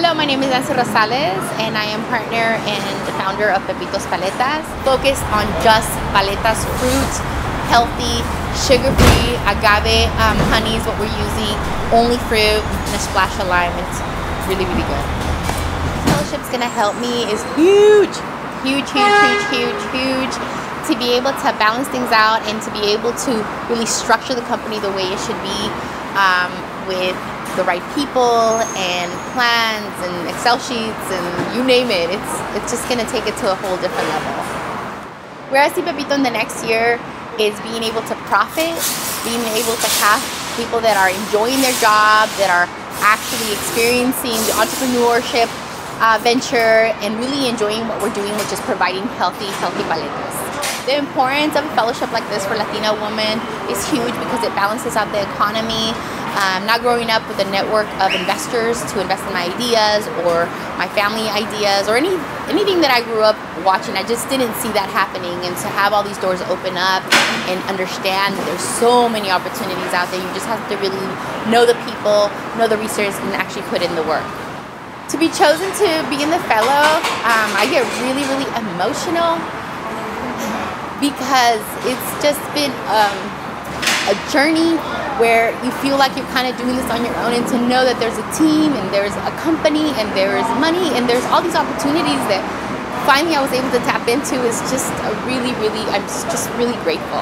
Hello, my name is Nancy Rosales, and I am partner and the founder of Pepitos Paletas, focused on just paletas fruit, healthy, sugar-free, agave um, honey is what we're using, only fruit, and a splash of lime. It's really, really good. Fellowship's gonna help me is huge, huge, huge, huge, huge, huge. To be able to balance things out and to be able to really structure the company the way it should be um, with the right people and plans and Excel sheets and you name it. It's it's just gonna take it to a whole different level. Where I see Pepito in the next year is being able to profit, being able to have people that are enjoying their job, that are actually experiencing the entrepreneurship uh, venture and really enjoying what we're doing, which is providing healthy, healthy paletas. The importance of a fellowship like this for Latina women is huge because it balances out the economy. Um, not growing up with a network of investors to invest in my ideas or my family ideas or any anything that I grew up watching, I just didn't see that happening. And to have all these doors open up and understand that there's so many opportunities out there, you just have to really know the people, know the research, and actually put in the work to be chosen to be in the fellow, um, I get really, really emotional because it's just been um, a journey where you feel like you're kind of doing this on your own and to know that there's a team and there's a company and there's money and there's all these opportunities that finally I was able to tap into is just a really, really, I'm just really grateful.